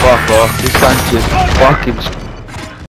Fuck off. This man's just fucking